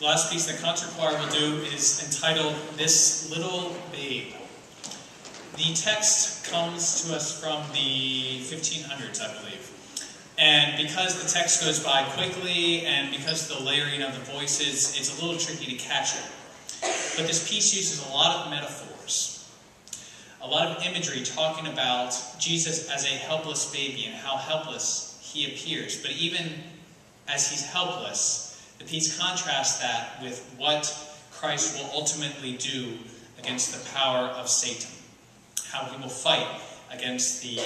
The last piece that concert choir will do is entitled This Little Babe. The text comes to us from the 1500s, I believe. And because the text goes by quickly and because of the layering of the voices, it's a little tricky to catch it. But this piece uses a lot of metaphors, a lot of imagery talking about Jesus as a helpless baby and how helpless he appears. But even as he's helpless, the piece contrasts that with what Christ will ultimately do against the power of Satan, how he will fight against the,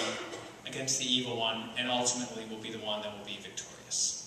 against the evil one and ultimately will be the one that will be victorious.